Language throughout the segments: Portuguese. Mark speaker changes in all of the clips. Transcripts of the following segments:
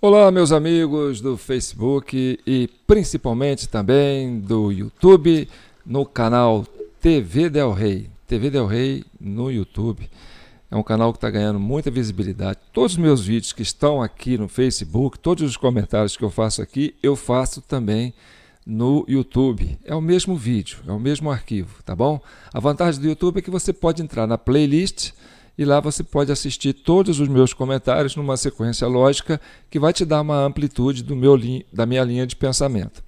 Speaker 1: Olá, meus amigos do Facebook e principalmente também do YouTube, no canal TV Del Rey. TV Del Rey no YouTube. É um canal que está ganhando muita visibilidade. Todos os meus vídeos que estão aqui no Facebook, todos os comentários que eu faço aqui, eu faço também no YouTube. É o mesmo vídeo, é o mesmo arquivo, tá bom? A vantagem do YouTube é que você pode entrar na playlist e lá você pode assistir todos os meus comentários numa sequência lógica que vai te dar uma amplitude do meu da minha linha de pensamento.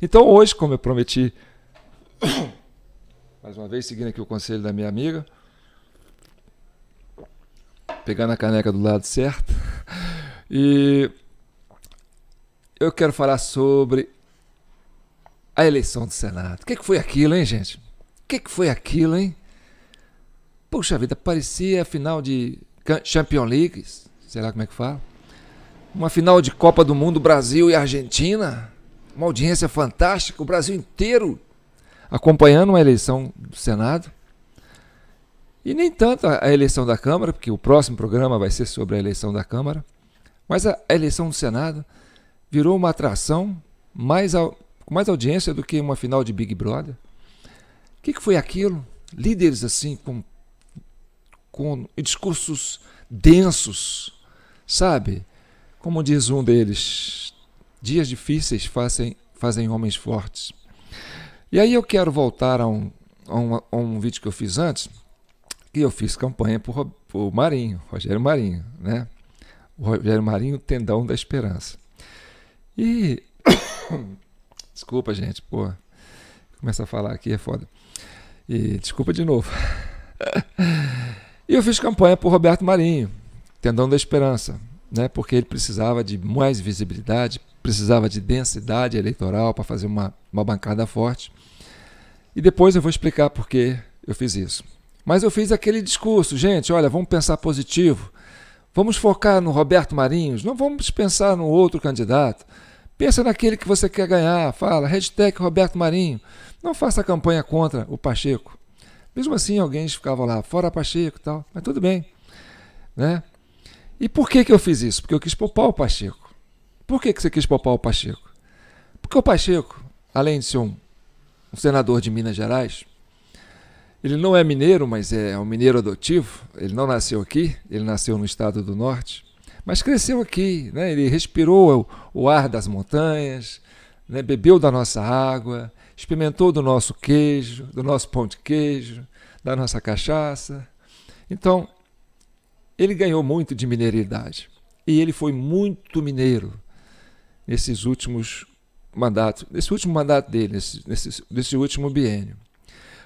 Speaker 1: Então hoje, como eu prometi, mais uma vez seguindo aqui o conselho da minha amiga, pegando a caneca do lado certo, e eu quero falar sobre a eleição do Senado. O que, que foi aquilo, hein, gente? O que, que foi aquilo, hein? Puxa vida, parecia a final de Champions League, sei lá como é que fala. Uma final de Copa do Mundo Brasil e Argentina. Uma audiência fantástica, o Brasil inteiro acompanhando uma eleição do Senado. E nem tanto a eleição da Câmara, porque o próximo programa vai ser sobre a eleição da Câmara, mas a eleição do Senado virou uma atração mais com mais audiência do que uma final de Big Brother. O que, que foi aquilo? Líderes assim, com com discursos densos, sabe? Como diz um deles, dias difíceis fazem, fazem homens fortes. E aí eu quero voltar a um, a um, a um vídeo que eu fiz antes, que eu fiz campanha por, por Marinho, Rogério Marinho, né? O Rogério Marinho, tendão da esperança. E. desculpa, gente, pô. Começar a falar aqui é foda. E desculpa de novo. E eu fiz campanha por Roberto Marinho, Tendão da Esperança, né? porque ele precisava de mais visibilidade, precisava de densidade eleitoral para fazer uma, uma bancada forte. E depois eu vou explicar por que eu fiz isso. Mas eu fiz aquele discurso, gente, olha, vamos pensar positivo. Vamos focar no Roberto Marinhos, não vamos pensar no outro candidato. Pensa naquele que você quer ganhar, fala, hashtag Roberto Marinho. Não faça campanha contra o Pacheco. Mesmo assim, alguém ficava lá, fora Pacheco e tal, mas tudo bem. Né? E por que, que eu fiz isso? Porque eu quis poupar o Pacheco. Por que, que você quis poupar o Pacheco? Porque o Pacheco, além de ser um, um senador de Minas Gerais, ele não é mineiro, mas é um mineiro adotivo. Ele não nasceu aqui, ele nasceu no estado do norte, mas cresceu aqui. Né? Ele respirou o, o ar das montanhas, né? bebeu da nossa água, experimentou do nosso queijo, do nosso pão de queijo, da nossa cachaça. Então, ele ganhou muito de mineiridade. E ele foi muito mineiro nesses últimos mandatos, nesse último mandato dele, nesse, nesse, nesse último biênio.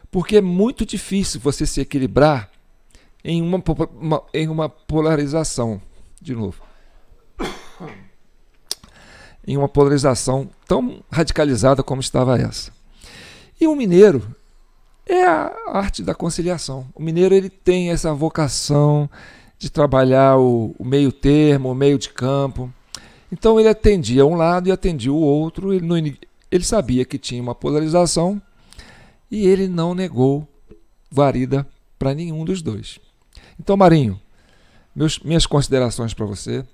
Speaker 1: Porque é muito difícil você se equilibrar em uma, uma, em uma polarização. De novo. Em uma polarização tão radicalizada como estava essa. E o mineiro é a arte da conciliação. O mineiro ele tem essa vocação de trabalhar o, o meio termo, o meio de campo. Então ele atendia um lado e atendia o outro. Ele, não, ele sabia que tinha uma polarização e ele não negou guarida para nenhum dos dois. Então, Marinho, meus, minhas considerações para você.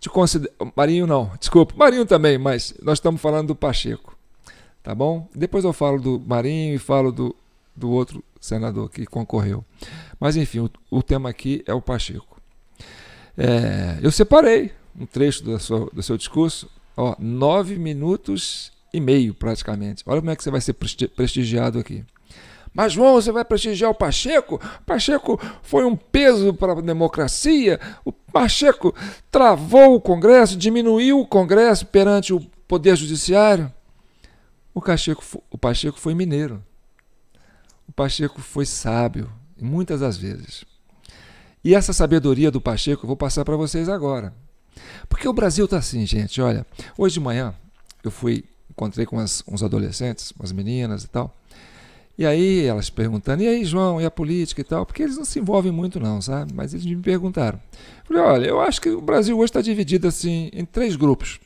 Speaker 1: Te consider... Marinho não, desculpa, Marinho também, mas nós estamos falando do Pacheco. Tá bom? Depois eu falo do Marinho e falo do, do outro senador que concorreu. Mas enfim, o, o tema aqui é o Pacheco. É, eu separei um trecho do seu, do seu discurso, ó, nove minutos e meio praticamente. Olha como é que você vai ser prestigiado aqui. Mas, João, você vai prestigiar o Pacheco? Pacheco foi um peso para a democracia. O Pacheco travou o Congresso, diminuiu o Congresso perante o Poder Judiciário. O Pacheco, o Pacheco foi mineiro. O Pacheco foi sábio, muitas das vezes. E essa sabedoria do Pacheco eu vou passar para vocês agora. Porque o Brasil está assim, gente. Olha, hoje de manhã eu fui, encontrei com umas, uns adolescentes, umas meninas e tal. E aí elas perguntando, e aí, João, e a política e tal? Porque eles não se envolvem muito, não, sabe? Mas eles me perguntaram. Falei, olha, eu acho que o Brasil hoje está dividido assim em três grupos.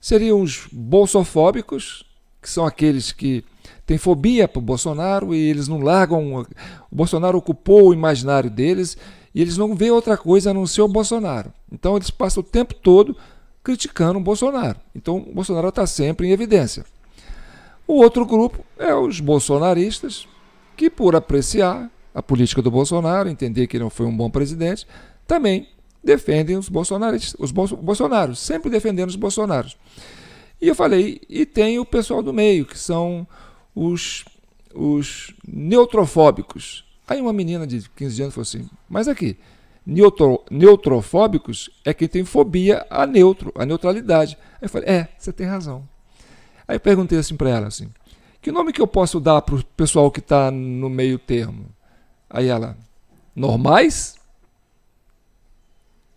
Speaker 1: Seriam os bolsofóbicos, que são aqueles que têm fobia para o Bolsonaro e eles não largam. O Bolsonaro ocupou o imaginário deles e eles não veem outra coisa a não ser o Bolsonaro. Então eles passam o tempo todo criticando o Bolsonaro. Então o Bolsonaro está sempre em evidência. O outro grupo é os bolsonaristas, que por apreciar a política do Bolsonaro, entender que não foi um bom presidente, também defendem os bolsonaristas, os bolsonaros, sempre defendendo os bolsonaros. E eu falei, e tem o pessoal do meio, que são os, os neutrofóbicos. Aí uma menina de 15 anos falou assim, mas aqui, neutro, neutrofóbicos é quem tem fobia a neutro, a neutralidade. Aí eu falei, é, você tem razão. Aí eu perguntei assim para ela assim, que nome que eu posso dar para o pessoal que está no meio termo? Aí ela, normais?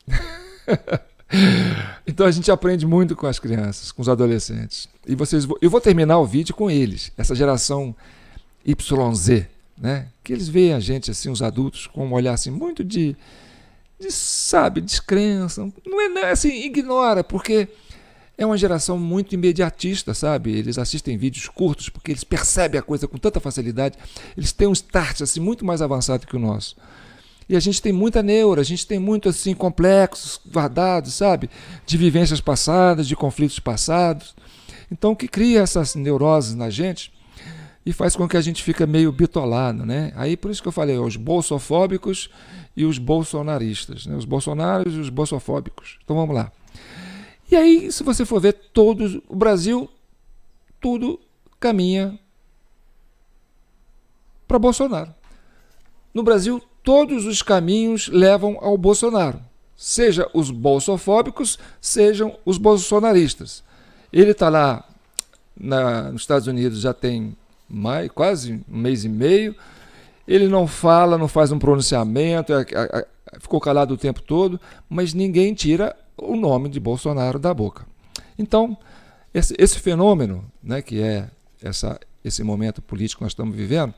Speaker 1: então a gente aprende muito com as crianças, com os adolescentes. E vocês, eu vou terminar o vídeo com eles, essa geração YZ, né? Que eles veem a gente assim, os adultos, com um olhar assim muito de, de sabe, descrença. Não é, não é assim, ignora, porque é uma geração muito imediatista, sabe? Eles assistem vídeos curtos porque eles percebem a coisa com tanta facilidade. Eles têm um start assim muito mais avançado que o nosso. E a gente tem muita neura, a gente tem muito assim complexos guardados, sabe? De vivências passadas, de conflitos passados. Então, o que cria essas neuroses na gente e faz com que a gente fique meio bitolado, né? Aí por isso que eu falei, os bolsofóbicos e os bolsonaristas, né? os bolsonaros e os bolsofóbicos. Então vamos lá. E aí, se você for ver todos, o Brasil, tudo caminha para Bolsonaro. No Brasil, todos os caminhos levam ao Bolsonaro, seja os bolsofóbicos, sejam os bolsonaristas. Ele está lá na, nos Estados Unidos já tem mais, quase um mês e meio. Ele não fala, não faz um pronunciamento, é, é, é, ficou calado o tempo todo, mas ninguém tira o nome de Bolsonaro da boca. Então, esse, esse fenômeno, né, que é essa, esse momento político que nós estamos vivendo,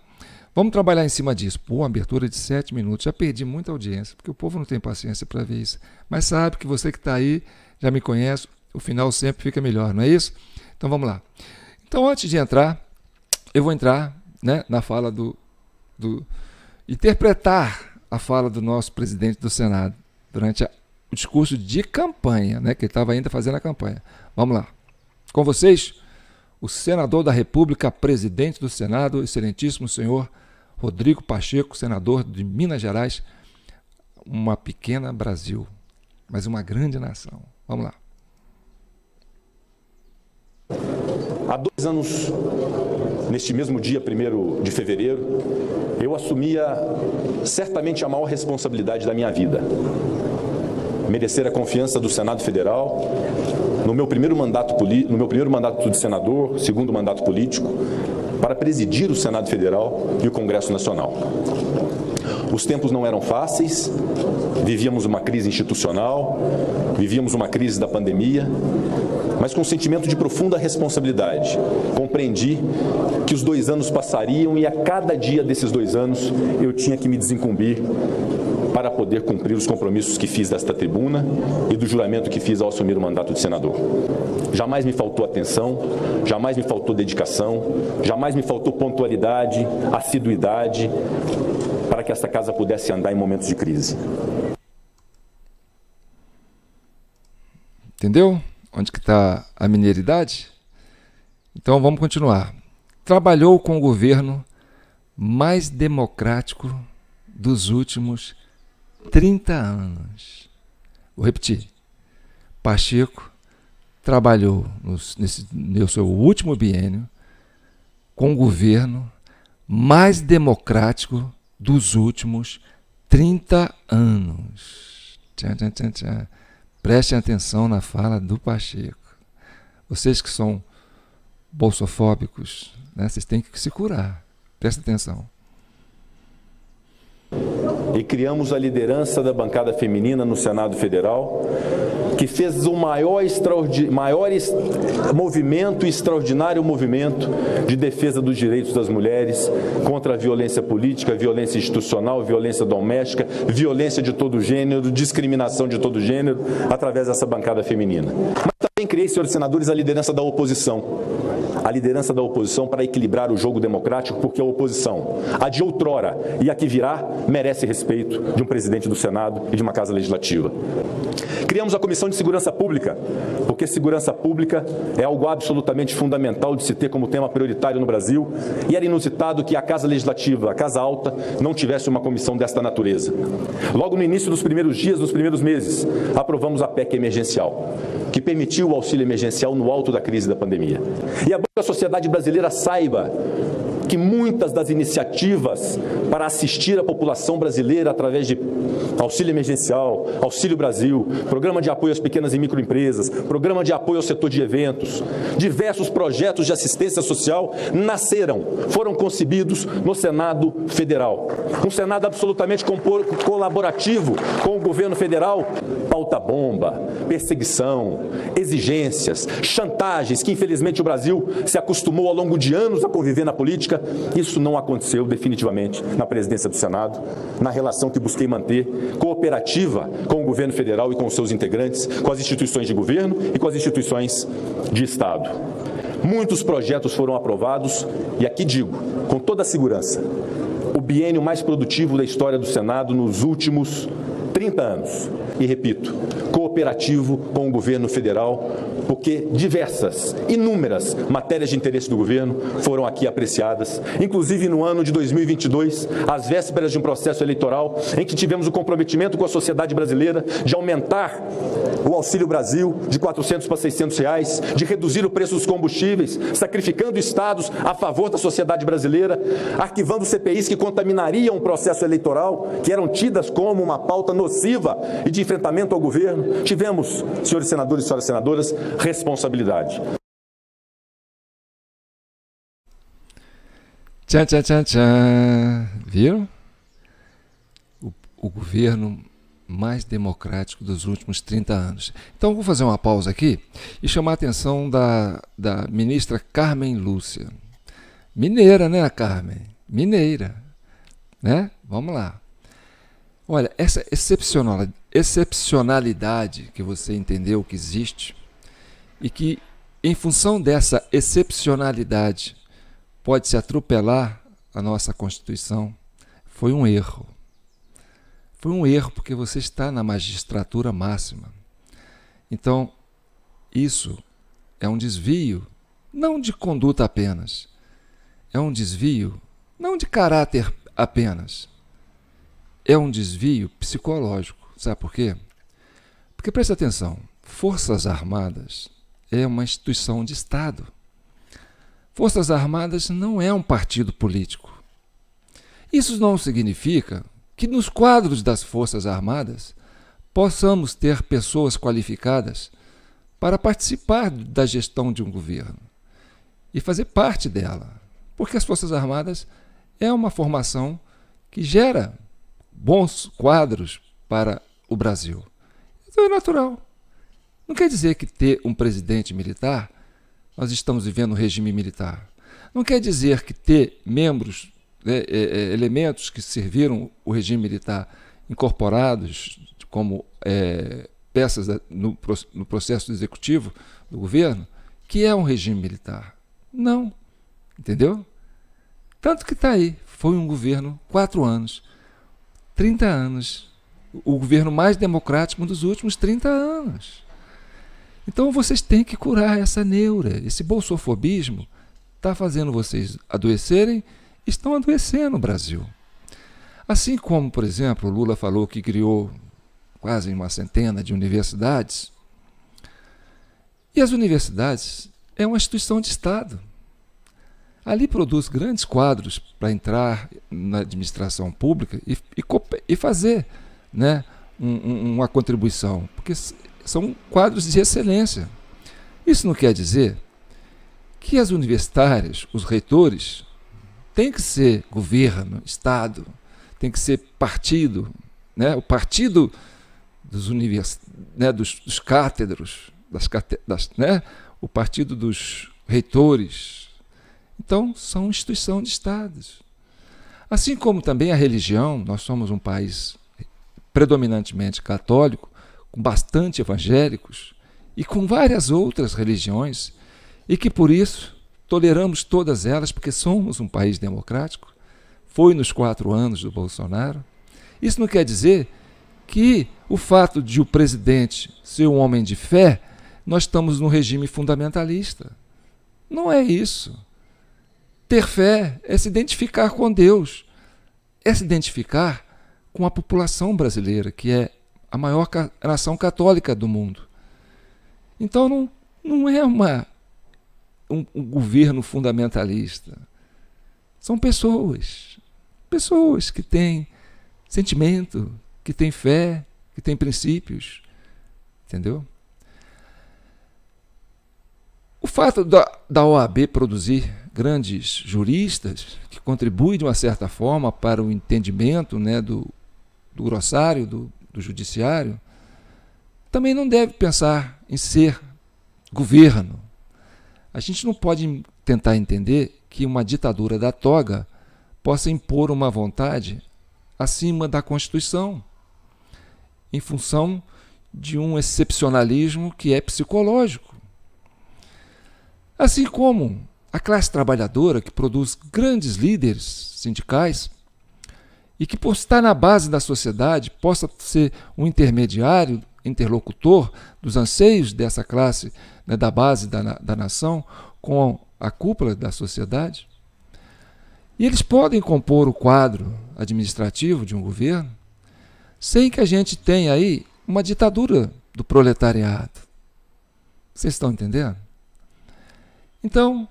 Speaker 1: Vamos trabalhar em cima disso. Pô, abertura de sete minutos. Já perdi muita audiência, porque o povo não tem paciência para ver isso. Mas sabe que você que está aí já me conhece, o final sempre fica melhor, não é isso? Então vamos lá. Então, antes de entrar, eu vou entrar né, na fala do, do. interpretar a fala do nosso presidente do Senado durante a, o discurso de campanha, né, que ele estava ainda fazendo a campanha. Vamos lá. Com vocês, o senador da República, presidente do Senado, excelentíssimo senhor Rodrigo Pacheco, senador de Minas Gerais, uma pequena Brasil, mas uma grande nação. Vamos lá.
Speaker 2: Há dois anos, neste mesmo dia 1 de fevereiro, eu assumia certamente a maior responsabilidade da minha vida. Merecer a confiança do Senado Federal, no meu primeiro mandato, no meu primeiro mandato de senador, segundo mandato político, para presidir o Senado Federal e o Congresso Nacional. Os tempos não eram fáceis, vivíamos uma crise institucional, vivíamos uma crise da pandemia, mas com um sentimento de profunda responsabilidade. Compreendi que os dois anos passariam e a cada dia desses dois anos eu tinha que me desincumbir para poder cumprir os compromissos que fiz desta tribuna e do juramento que fiz ao assumir o mandato de senador. Jamais me faltou atenção, jamais me faltou dedicação, jamais me faltou pontualidade, assiduidade para que esta casa pudesse andar em momentos de crise.
Speaker 1: Entendeu? Onde que está a mineridade? Então vamos continuar. Trabalhou com o governo mais democrático dos últimos 30 anos. Vou repetir. Pacheco trabalhou no, nesse, no seu último biênio com o governo mais democrático dos últimos 30 anos. Tchan, tchan, tchan, tchan. Prestem atenção na fala do Pacheco. Vocês que são bolsofóbicos, né, vocês têm que se curar. Presta atenção
Speaker 2: e criamos a liderança da bancada feminina no Senado Federal, que fez o maior, maior movimento, extraordinário movimento de defesa dos direitos das mulheres contra a violência política, violência institucional, violência doméstica, violência de todo gênero, discriminação de todo gênero, através dessa bancada feminina. Mas também criei, senhores senadores, a liderança da oposição a liderança da oposição para equilibrar o jogo democrático, porque a oposição, a de outrora e a que virá, merece respeito de um presidente do Senado e de uma Casa Legislativa. Criamos a Comissão de Segurança Pública, porque segurança pública é algo absolutamente fundamental de se ter como tema prioritário no Brasil, e era inusitado que a Casa Legislativa, a Casa Alta, não tivesse uma comissão desta natureza. Logo no início dos primeiros dias, nos primeiros meses, aprovamos a PEC emergencial, que permitiu o auxílio emergencial no alto da crise da pandemia. E é bom que a sociedade brasileira saiba que muitas das iniciativas para assistir a população brasileira através de auxílio emergencial, Auxílio Brasil, programa de apoio às pequenas e microempresas, programa de apoio ao setor de eventos, diversos projetos de assistência social nasceram, foram concebidos no Senado Federal. Um Senado absolutamente colaborativo com o governo federal, pauta bomba, perseguição, exigências, chantagens que infelizmente o Brasil se acostumou ao longo de anos a conviver na política isso não aconteceu definitivamente na presidência do Senado, na relação que busquei manter cooperativa com o governo federal e com seus integrantes, com as instituições de governo e com as instituições de Estado. Muitos projetos foram aprovados e aqui digo, com toda a segurança, o biênio mais produtivo da história do Senado nos últimos 30 anos. E repito, cooperativo com o governo federal, porque diversas, inúmeras matérias de interesse do governo foram aqui apreciadas, inclusive no ano de 2022, às vésperas de um processo eleitoral em que tivemos o comprometimento com a sociedade brasileira de aumentar o Auxílio Brasil de 400 para 600 reais, de reduzir o preço dos combustíveis, sacrificando estados a favor da sociedade brasileira, arquivando CPIs que contaminariam o processo eleitoral, que eram tidas como uma pauta nociva e de enfrentamento ao governo. Tivemos, senhores senadores e senhoras senadoras, responsabilidade.
Speaker 1: Tchan, tchan, tchan, tchan. Viram? O, o governo mais democrático dos últimos 30 anos. Então vou fazer uma pausa aqui e chamar a atenção da, da ministra Carmen Lúcia. Mineira, né, Carmen? Mineira. Né? Vamos lá. Olha, essa excepcional, excepcionalidade que você entendeu que existe e que, em função dessa excepcionalidade, pode se atropelar a nossa Constituição, foi um erro. Foi um erro porque você está na magistratura máxima. Então, isso é um desvio, não de conduta apenas, é um desvio não de caráter apenas, é um desvio psicológico. Sabe por quê? Porque preste atenção: Forças Armadas é uma instituição de Estado. Forças Armadas não é um partido político. Isso não significa que nos quadros das Forças Armadas possamos ter pessoas qualificadas para participar da gestão de um governo e fazer parte dela. Porque as Forças Armadas é uma formação que gera bons quadros para o Brasil. Então é natural. Não quer dizer que ter um presidente militar, nós estamos vivendo um regime militar. Não quer dizer que ter membros né, é, é, elementos que serviram o regime militar incorporados como é, peças no, no processo executivo do governo, que é um regime militar. Não. Entendeu? Tanto que está aí. Foi um governo, quatro anos, 30 anos. O governo mais democrático dos últimos 30 anos. Então vocês têm que curar essa neura. Esse bolsofobismo está fazendo vocês adoecerem estão adoecendo no Brasil. Assim como, por exemplo, Lula falou que criou quase uma centena de universidades. E as universidades é uma instituição de Estado. Ali produz grandes quadros para entrar na administração pública e, e, e fazer né, um, uma contribuição, porque são quadros de excelência. Isso não quer dizer que as universitárias, os reitores, tem que ser governo, Estado, tem que ser partido, né? o partido dos, univers, né? dos, dos cátedros, das, das, né? o partido dos reitores. Então, são instituição de Estados. Assim como também a religião, nós somos um país predominantemente católico, com bastante evangélicos e com várias outras religiões, e que por isso toleramos todas elas porque somos um país democrático. Foi nos quatro anos do Bolsonaro. Isso não quer dizer que o fato de o presidente ser um homem de fé, nós estamos no regime fundamentalista. Não é isso. Ter fé é se identificar com Deus, é se identificar com a população brasileira, que é a maior nação católica do mundo. Então não, não é uma, um, um governo fundamentalista. São pessoas. Pessoas que têm sentimento, que têm fé, que têm princípios. Entendeu? O fato da, da OAB produzir grandes juristas que contribuem de uma certa forma para o entendimento né, do, do grossário, do, do judiciário, também não deve pensar em ser governo. A gente não pode tentar entender que uma ditadura da toga possa impor uma vontade acima da Constituição, em função de um excepcionalismo que é psicológico. Assim como a classe trabalhadora, que produz grandes líderes sindicais e que, por estar na base da sociedade, possa ser um intermediário, interlocutor dos anseios dessa classe, né, da base da, da nação, com a cúpula da sociedade. E eles podem compor o quadro administrativo de um governo sem que a gente tenha aí uma ditadura do proletariado. Vocês estão entendendo? Então,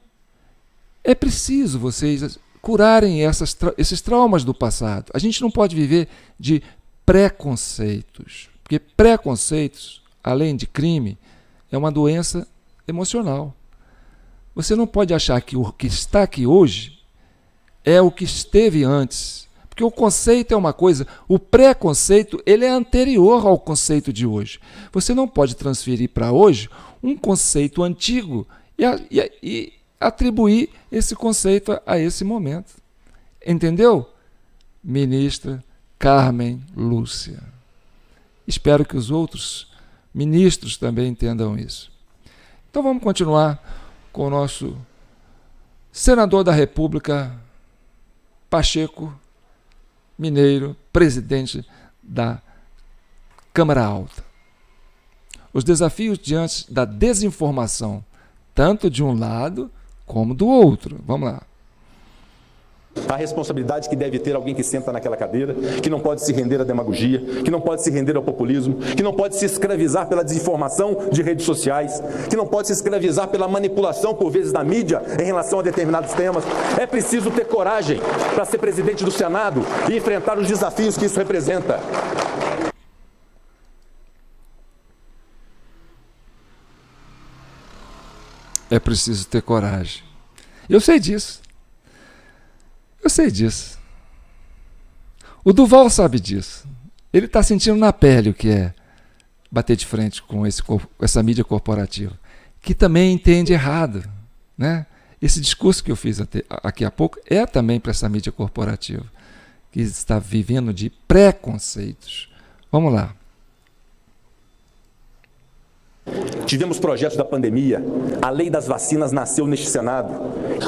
Speaker 1: é preciso vocês curarem essas, esses traumas do passado. A gente não pode viver de preconceitos, porque preconceitos, além de crime, é uma doença emocional. Você não pode achar que o que está aqui hoje é o que esteve antes. Porque o conceito é uma coisa, o preconceito ele é anterior ao conceito de hoje. Você não pode transferir para hoje um conceito antigo e, e, atribuir esse conceito a, esse momento. Entendeu? Ministra Carmen Lúcia. Espero que os outros ministros também entendam isso. Então vamos continuar com o nosso senador da República, Pacheco Mineiro, presidente da Câmara Alta. Os desafios diante da desinformação, tanto de um lado como do outro. Vamos lá.
Speaker 2: A responsabilidade que deve ter alguém que senta naquela cadeira, que não pode se render à demagogia, que não pode se render ao populismo, que não pode se escravizar pela desinformação de redes sociais, que não pode se escravizar pela manipulação, por vezes, da mídia em relação a determinados temas. É preciso ter coragem para ser presidente do Senado e enfrentar os desafios que isso representa.
Speaker 1: É preciso ter coragem. Eu sei disso. Eu sei disso. O Duval sabe disso. Ele está sentindo na pele o que é bater de frente com esse, essa mídia corporativa, que também entende errado. Né? Esse discurso que eu fiz até, aqui há pouco é também para essa mídia corporativa, que está vivendo de preconceitos. Vamos lá.
Speaker 2: Tivemos projetos da pandemia, a lei das vacinas nasceu neste Senado.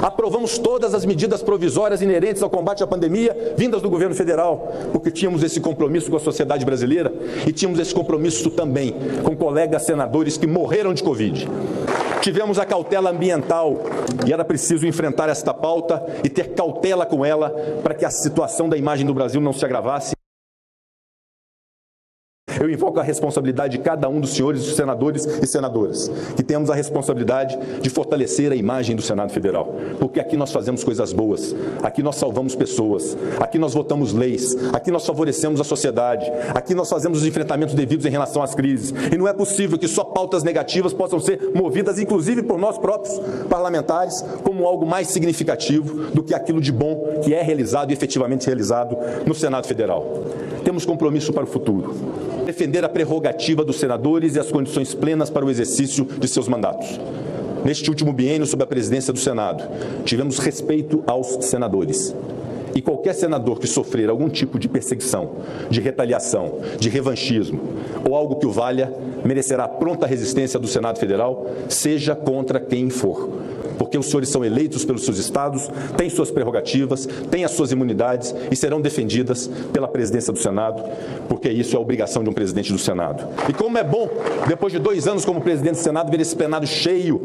Speaker 2: Aprovamos todas as medidas provisórias inerentes ao combate à pandemia, vindas do governo federal, porque tínhamos esse compromisso com a sociedade brasileira e tínhamos esse compromisso também com colegas senadores que morreram de Covid. Tivemos a cautela ambiental e era preciso enfrentar esta pauta e ter cautela com ela para que a situação da imagem do Brasil não se agravasse. Eu invoco a responsabilidade de cada um dos senhores senadores e senadoras, que temos a responsabilidade de fortalecer a imagem do Senado Federal, porque aqui nós fazemos coisas boas, aqui nós salvamos pessoas, aqui nós votamos leis, aqui nós favorecemos a sociedade, aqui nós fazemos os enfrentamentos devidos em relação às crises. E não é possível que só pautas negativas possam ser movidas, inclusive por nós próprios parlamentares, como algo mais significativo do que aquilo de bom que é realizado e efetivamente realizado no Senado Federal. Temos compromisso para o futuro defender a prerrogativa dos senadores e as condições plenas para o exercício de seus mandatos. Neste último biênio, sob a presidência do Senado, tivemos respeito aos senadores. E qualquer senador que sofrer algum tipo de perseguição, de retaliação, de revanchismo ou algo que o valha, merecerá pronta resistência do Senado Federal, seja contra quem for porque os senhores são eleitos pelos seus estados, têm suas prerrogativas, têm as suas imunidades e serão defendidas pela presidência do Senado, porque isso é obrigação de um presidente do Senado. E como é bom, depois de dois anos como presidente do Senado, ver esse plenário cheio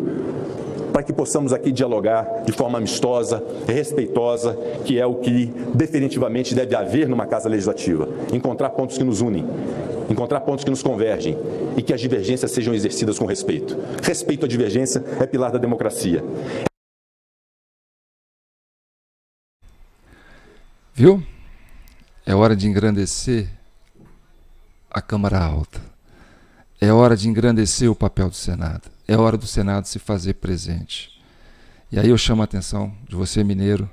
Speaker 2: para que possamos aqui dialogar de forma amistosa, respeitosa, que é o que definitivamente deve haver numa casa legislativa. Encontrar pontos que nos unem, encontrar pontos que nos convergem e que as divergências sejam exercidas com respeito. Respeito à divergência é pilar da democracia.
Speaker 1: Viu? É hora de engrandecer a Câmara Alta. É hora de engrandecer o papel do Senado. É hora do Senado se fazer presente. E aí eu chamo a atenção de você, mineiro,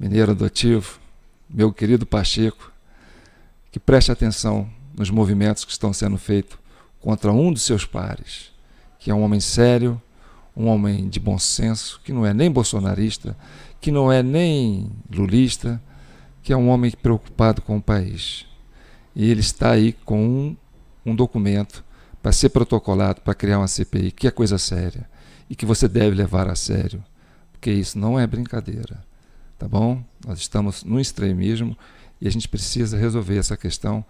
Speaker 1: mineiro adotivo, meu querido Pacheco, que preste atenção nos movimentos que estão sendo feitos contra um dos seus pares, que é um homem sério, um homem de bom senso, que não é nem bolsonarista, que não é nem lulista, que é um homem preocupado com o país. E ele está aí com um um documento para ser protocolado, para criar uma CPI, que é coisa séria e que você deve levar a sério, porque isso não é brincadeira, tá bom? Nós estamos no extremismo e a gente precisa resolver essa questão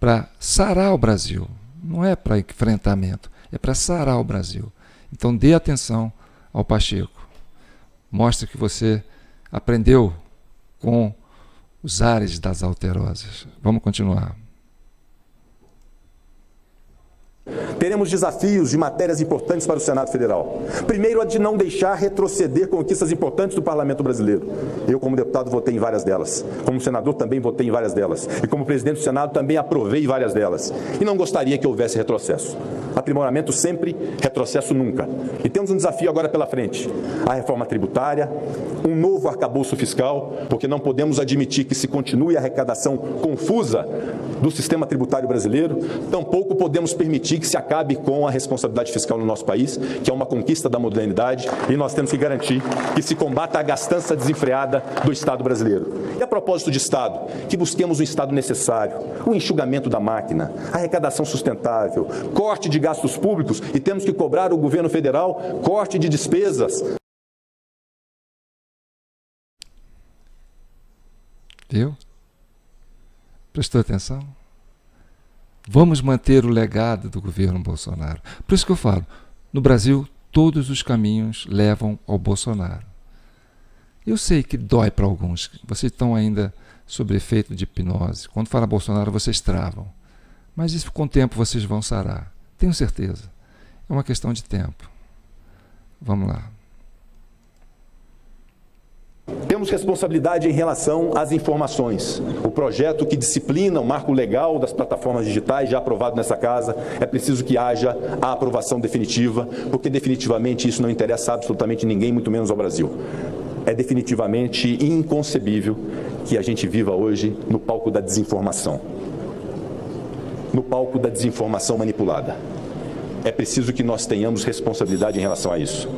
Speaker 1: para sarar o Brasil. Não é para enfrentamento, é para sarar o Brasil. Então dê atenção ao Pacheco. Mostre que você aprendeu com os ares das alterosas. Vamos continuar.
Speaker 2: Teremos desafios de matérias importantes para o Senado Federal. Primeiro, a de não deixar retroceder conquistas importantes do Parlamento brasileiro. Eu, como deputado, votei em várias delas. Como senador, também votei em várias delas. E como presidente do Senado, também aprovei várias delas. E não gostaria que houvesse retrocesso. Aprimoramento sempre, retrocesso nunca. E temos um desafio agora pela frente: a reforma tributária, um novo arcabouço fiscal, porque não podemos admitir que se continue a arrecadação confusa do sistema tributário brasileiro, tampouco podemos permitir que se acabe com a responsabilidade fiscal no nosso país, que é uma conquista da modernidade, e nós temos que garantir que se combata a gastança desenfreada do Estado brasileiro. E a propósito de Estado, que busquemos o Estado necessário, o enxugamento da máquina, arrecadação sustentável, corte de gastos públicos e temos que cobrar o governo federal corte de despesas.
Speaker 1: Viu? Prestou atenção? Vamos manter o legado do governo Bolsonaro. Por isso que eu falo, no Brasil todos os caminhos levam ao Bolsonaro. Eu sei que dói para alguns, vocês estão ainda sob efeito de hipnose. Quando fala Bolsonaro, vocês travam. Mas isso com o tempo vocês vão sarar. Tenho certeza. É uma questão de tempo. Vamos lá.
Speaker 2: Temos responsabilidade em relação às informações. O projeto que disciplina o marco legal das plataformas digitais, já aprovado nessa casa, é preciso que haja a aprovação definitiva, porque definitivamente isso não interessa absolutamente ninguém, muito menos ao Brasil. É definitivamente inconcebível que a gente viva hoje no palco da desinformação. No palco da desinformação manipulada. É preciso que nós tenhamos responsabilidade em relação a isso.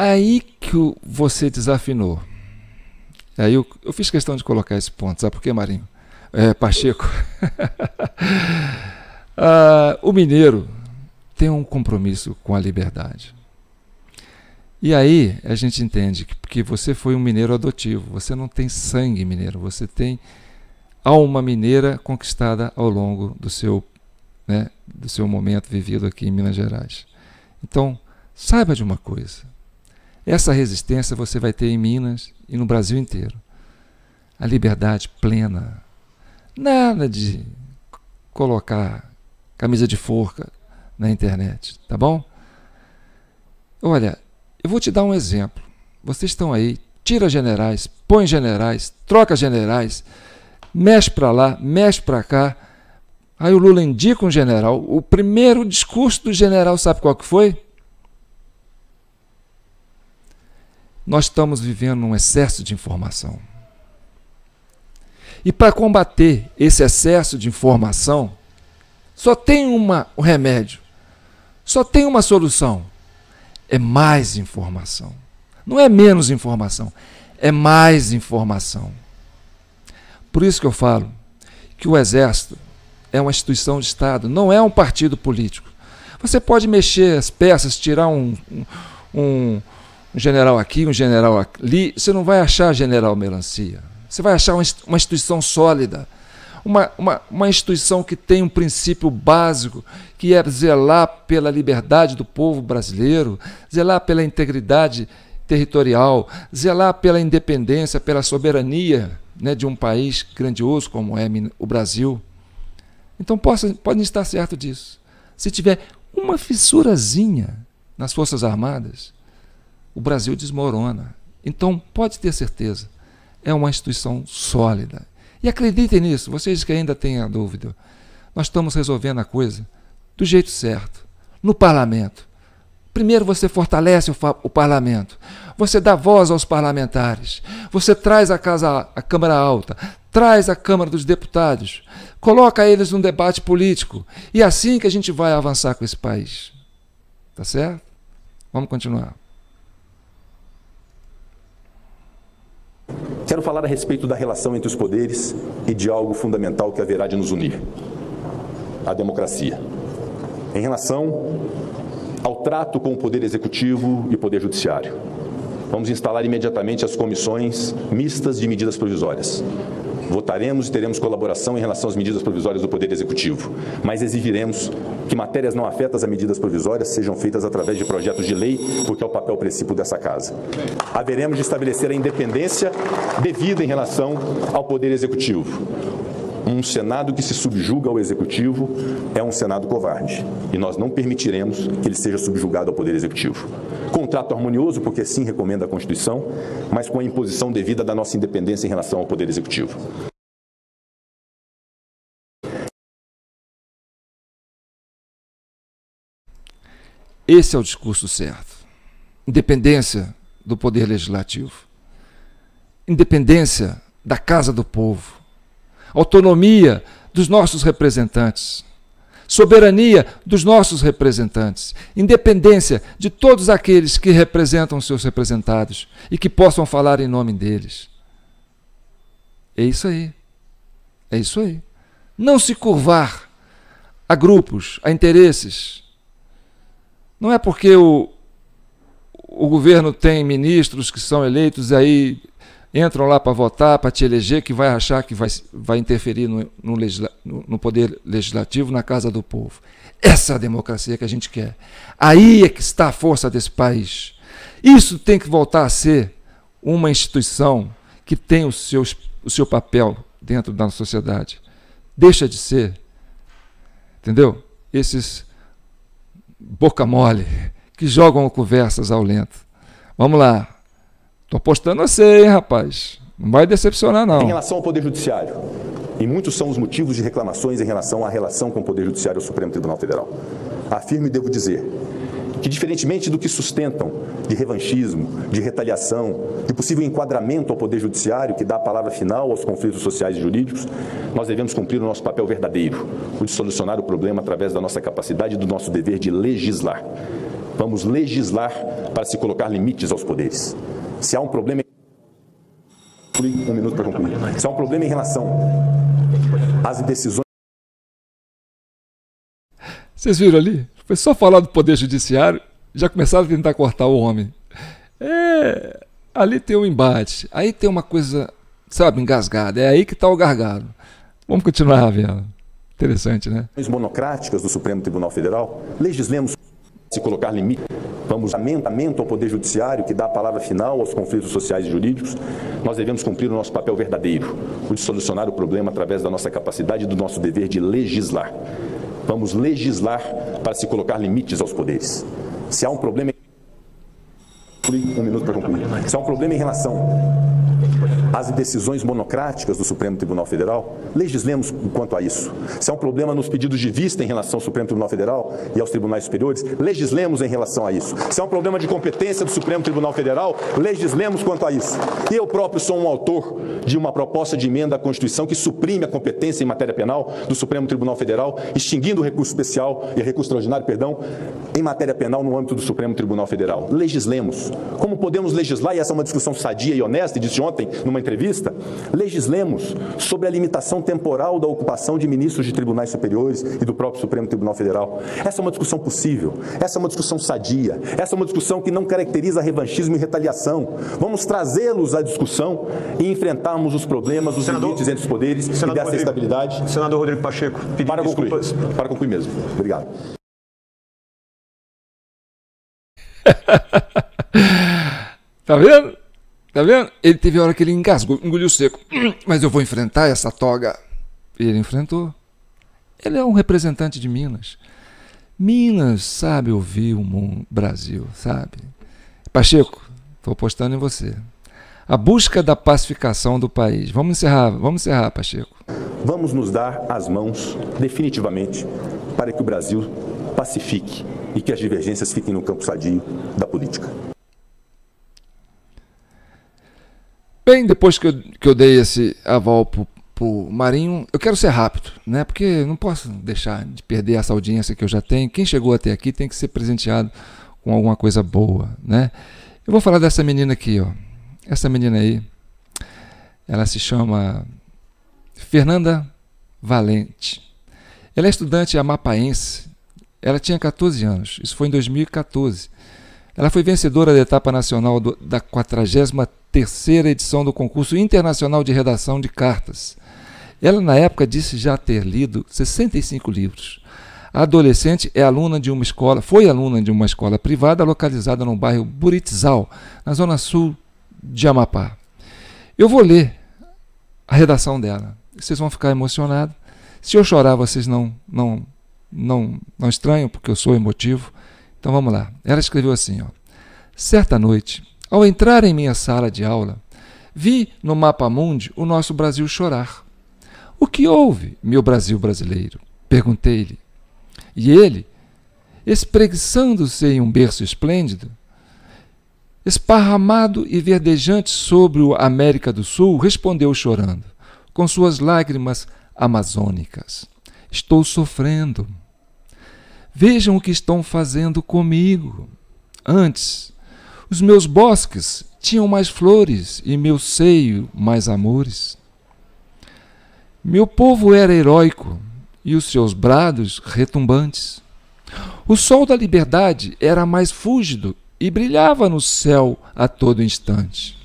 Speaker 1: Aí que você desafinou. Aí eu, eu fiz questão de colocar esse ponto. Sabe por quê, Marinho? É, Pacheco. ah, o mineiro tem um compromisso com a liberdade. E aí a gente entende que porque você foi um mineiro adotivo, você não tem sangue mineiro, você tem alma mineira conquistada ao longo do seu, né, do seu momento vivido aqui em Minas Gerais. Então, saiba de uma coisa: essa resistência você vai ter em Minas e no Brasil inteiro. A liberdade plena. Nada de colocar camisa de forca na internet, tá bom? Olha, eu vou te dar um exemplo. Vocês estão aí, tira generais, põe generais, troca generais, mexe para lá, mexe para cá. Aí o Lula indica um general. O primeiro discurso do general, sabe qual que foi? Nós estamos vivendo um excesso de informação. E para combater esse excesso de informação, só tem uma, um remédio, só tem uma solução: é mais informação. Não é menos informação, é mais informação. Por isso que eu falo que o Exército é uma instituição de Estado, não é um partido político. Você pode mexer as peças, tirar um, um, um general aqui, um general ali, você não vai achar general melancia. Você vai achar uma instituição sólida, uma, uma, uma instituição que tem um princípio básico, que é zelar pela liberdade do povo brasileiro, zelar pela integridade territorial, zelar pela independência, pela soberania né, de um país grandioso como é o Brasil. Então possa, podem estar certo disso. Se tiver uma fissurazinha nas Forças Armadas, o Brasil desmorona. Então pode ter certeza, é uma instituição sólida. E acreditem nisso, vocês que ainda têm a dúvida. Nós estamos resolvendo a coisa do jeito certo, no parlamento. Primeiro você fortalece o, o, parlamento, você dá voz aos parlamentares, você traz a casa, a Câmara Alta, traz a Câmara dos Deputados, coloca eles num debate político. E é assim que a gente vai avançar com esse país. Tá certo? Vamos continuar.
Speaker 2: Quero falar a respeito da relação entre os poderes e de algo fundamental que haverá de nos unir: a democracia. Em relação ao trato com o Poder Executivo e Poder Judiciário. Vamos instalar imediatamente as comissões mistas de medidas provisórias. Votaremos e teremos colaboração em relação às medidas provisórias do Poder Executivo, mas exigiremos que matérias não afetas a medidas provisórias sejam feitas através de projetos de lei, porque é o papel princípio dessa Casa. Haveremos de estabelecer a independência devida em relação ao Poder Executivo. Um Senado que se subjuga ao Executivo é um Senado covarde. E nós não permitiremos que ele seja subjugado ao Poder Executivo. Contrato harmonioso, porque sim recomenda a Constituição, mas com a imposição devida da nossa independência em relação ao Poder Executivo.
Speaker 1: Esse é o discurso certo. Independência do Poder Legislativo. Independência da Casa do Povo autonomia dos nossos representantes, soberania dos nossos representantes, independência de todos aqueles que representam seus representados e que possam falar em nome deles. É isso aí. É isso aí. Não se curvar a grupos, a interesses. Não é porque o, o governo tem ministros que são eleitos aí entram lá para votar, para te eleger, que vai achar que vai, vai interferir no, no, legisla, no, no, poder legislativo, na casa do povo. Essa é a democracia que a gente quer. Aí é que está a força desse país. Isso tem que voltar a ser uma instituição que tem o seu, o seu papel dentro da sociedade. Deixa de ser, entendeu? Esses boca mole que jogam conversas ao lento. Vamos lá. Tô apostando você, hein, rapaz. Não vai decepcionar, não.
Speaker 2: Em relação ao Poder Judiciário, e muitos são os motivos de reclamações em relação à relação com o Poder Judiciário e o Supremo Tribunal Federal. Afirmo e devo dizer que, diferentemente do que sustentam de revanchismo, de retaliação, de possível enquadramento ao Poder Judiciário, que dá a palavra final aos conflitos sociais e jurídicos, nós devemos cumprir o nosso papel verdadeiro, o de solucionar o problema através da nossa capacidade e do nosso dever de legislar. Vamos legislar para se colocar limites aos poderes. Se há um problema. Um minuto para concluir. Se há um problema em relação às decisões.
Speaker 1: Vocês viram ali? Foi só falar do Poder Judiciário, já começaram a tentar cortar o homem. É, ali tem um embate, aí tem uma coisa, sabe, engasgada. É aí que está o gargalo. Vamos continuar vendo. Interessante, né?
Speaker 2: monocráticas do Supremo Tribunal Federal, legislemos se colocar limite. Vamos amendamento ao Poder Judiciário, que dá a palavra final aos conflitos sociais e jurídicos. Nós devemos cumprir o nosso papel verdadeiro, o de solucionar o problema através da nossa capacidade e do nosso dever de legislar. Vamos legislar para se colocar limites aos poderes. Se há um problema. Um minuto para concluir. Se há um problema em relação as decisões monocráticas do Supremo Tribunal Federal? Legislemos quanto a isso. Se há um problema nos pedidos de vista em relação ao Supremo Tribunal Federal e aos tribunais superiores, legislemos em relação a isso. Se há um problema de competência do Supremo Tribunal Federal, legislemos quanto a isso. Eu próprio sou um autor de uma proposta de emenda à Constituição que suprime a competência em matéria penal do Supremo Tribunal Federal, extinguindo o recurso especial e recurso extraordinário, perdão, em matéria penal no âmbito do Supremo Tribunal Federal. Legislemos. Como podemos legislar, e essa é uma discussão sadia e honesta, e disse ontem numa entrevista, legislemos sobre a limitação temporal da ocupação de ministros de tribunais superiores e do próprio Supremo Tribunal Federal. Essa é uma discussão possível, essa é uma discussão sadia, essa é uma discussão que não caracteriza revanchismo e retaliação. Vamos trazê-los à discussão e enfrentarmos os problemas, os Senador, limites entre os poderes e dessa Rodrigo, estabilidade.
Speaker 3: Senador Rodrigo Pacheco,
Speaker 2: para concluir, para concluir mesmo. Obrigado.
Speaker 1: tá vendo? Tá vendo? Ele teve hora que ele engasgou, engoliu seco. Mas eu vou enfrentar essa toga. E ele enfrentou. Ele é um representante de Minas. Minas sabe ouvir o mundo, Brasil, sabe? Pacheco, estou apostando em você. A busca da pacificação do país. Vamos encerrar, vamos encerrar, Pacheco.
Speaker 2: Vamos nos dar as mãos, definitivamente, para que o Brasil pacifique e que as divergências fiquem no campo sadio da política.
Speaker 1: Bem, depois que eu, que eu dei esse aval para o Marinho, eu quero ser rápido, né? Porque não posso deixar de perder essa audiência que eu já tenho. Quem chegou até aqui tem que ser presenteado com alguma coisa boa, né? Eu vou falar dessa menina aqui, ó. Essa menina aí, ela se chama Fernanda Valente. Ela é estudante amapaense ela tinha 14 anos, isso foi em 2014. Ela foi vencedora da etapa nacional do, da 43ª edição do concurso internacional de redação de cartas. Ela, na época, disse já ter lido 65 livros. A adolescente é aluna de uma escola, foi aluna de uma escola privada localizada no bairro Buritizal, na zona sul de Amapá. Eu vou ler a redação dela. Vocês vão ficar emocionados. Se eu chorar, vocês não não não, não estranho, porque eu sou emotivo. Então vamos lá. Ela escreveu assim: ó. Certa noite, ao entrar em minha sala de aula, vi no mapa mundi o nosso Brasil chorar. O que houve, meu Brasil brasileiro? Perguntei-lhe. E ele, espreguiçando-se em um berço esplêndido, esparramado e verdejante sobre a América do Sul, respondeu chorando, com suas lágrimas amazônicas: Estou sofrendo. Vejam o que estão fazendo comigo. Antes, os meus bosques tinham mais flores e meu seio mais amores. Meu povo era heróico e os seus brados retumbantes. O sol da liberdade era mais fúlgido e brilhava no céu a todo instante.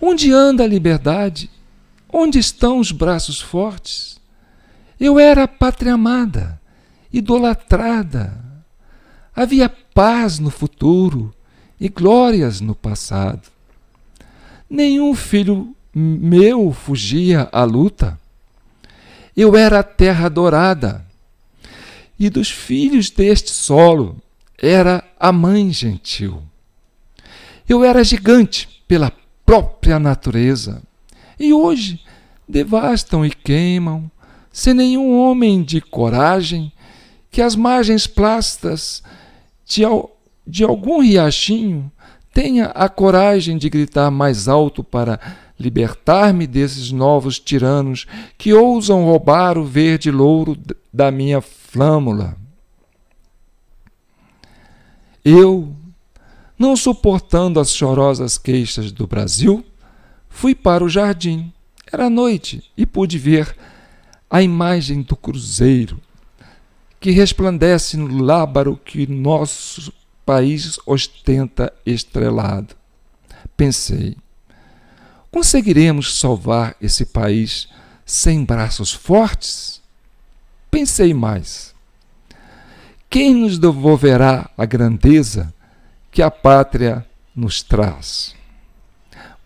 Speaker 1: Onde anda a liberdade? Onde estão os braços fortes? Eu era pátria amada idolatrada. Havia paz no futuro e glórias no passado. Nenhum filho meu fugia à luta. Eu era a terra dourada, e dos filhos deste solo era a mãe gentil. Eu era gigante pela própria natureza, e hoje devastam e queimam, sem nenhum homem de coragem que as margens plastas de, de algum riachinho tenha a coragem de gritar mais alto para libertar-me desses novos tiranos que ousam roubar o verde louro da minha flâmula. Eu, não suportando as chorosas queixas do Brasil, fui para o jardim. Era noite e pude ver a imagem do cruzeiro que resplandece no lábaro que nosso país ostenta estrelado. Pensei, conseguiremos salvar esse país sem braços fortes? Pensei mais. Quem nos devolverá a grandeza que a pátria nos traz?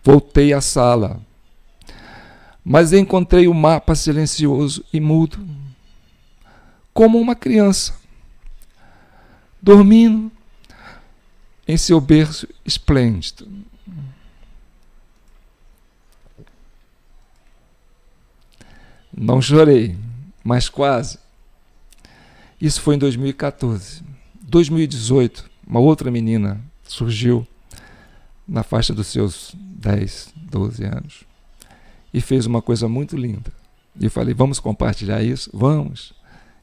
Speaker 1: Voltei à sala, mas encontrei o mapa silencioso e mudo como uma criança, dormindo em seu berço esplêndido. Não chorei, mas quase. Isso foi em 2014. 2018, uma outra menina surgiu na faixa dos seus 10, 12 anos e fez uma coisa muito linda. E eu falei: vamos compartilhar isso? Vamos.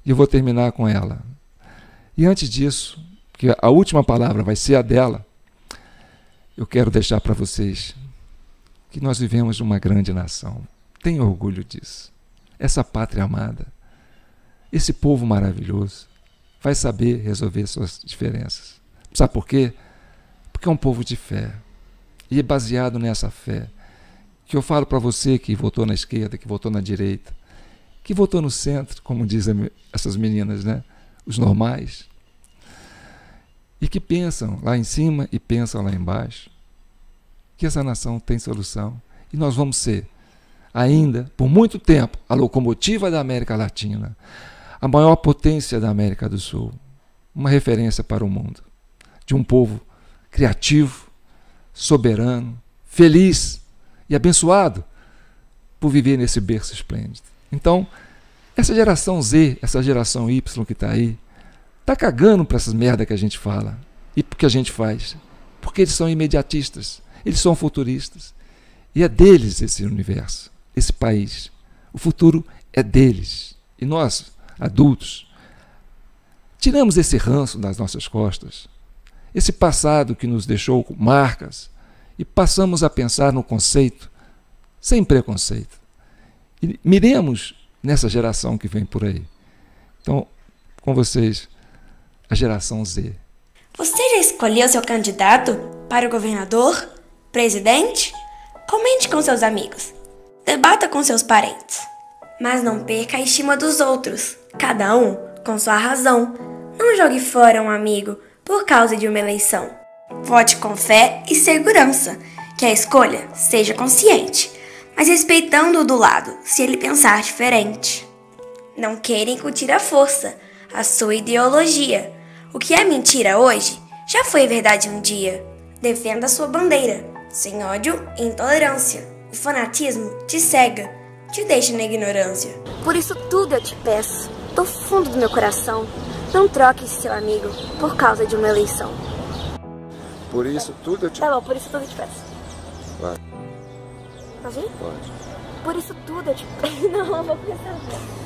Speaker 1: E eu vou terminar com ela. E antes disso, que a última palavra vai ser a dela, eu quero deixar para vocês que nós vivemos uma grande nação. Tenha orgulho disso. Essa pátria amada, esse povo maravilhoso, vai saber resolver suas diferenças. Sabe por quê? Porque é um povo de fé. E é baseado nessa fé que eu falo para você que votou na esquerda, que votou na direita, que votou no centro, como dizem essas meninas, né? Os normais. E que pensam lá em cima e pensam lá embaixo. Que essa nação tem solução. E nós vamos ser, ainda, por muito tempo, a locomotiva da América Latina a maior potência da América do Sul, uma referência para o mundo, de um povo criativo, soberano, feliz e abençoado por viver nesse berço esplêndido. Então, essa geração Z, essa geração Y que está aí, está cagando para essas merda que a gente fala e que a gente faz, porque eles são imediatistas, eles são futuristas. E é deles esse universo, esse país. O futuro é deles. E nós, adultos, tiramos esse ranço das nossas costas, esse passado que nos deixou marcas, e passamos a pensar no conceito sem preconceito. E miremos nessa geração que vem por aí. Então, com vocês, a geração Z.
Speaker 3: Você já escolheu seu candidato para o governador, presidente? Comente com seus amigos. Debata com seus parentes. Mas não perca a estima dos outros cada um com sua razão. Não jogue fora um amigo por causa de uma eleição. Vote com fé e segurança, que a escolha seja consciente, mas respeitando o do lado se ele pensar diferente. Não queira incutir a força, a sua ideologia. O que é mentira hoje já foi verdade um dia. Defenda a sua bandeira, sem ódio e intolerância. O fanatismo te cega, te deixa na ignorância.
Speaker 4: Por isso tudo eu te peço do fundo do meu coração, não troque seu amigo por causa de uma eleição.
Speaker 1: Por isso tudo eu te...
Speaker 4: Tá bom, por isso tudo eu te peço.
Speaker 1: Vai.
Speaker 4: Pode ir?
Speaker 1: Pode.
Speaker 4: Por isso tudo eu te peço. Não, eu vou pensar.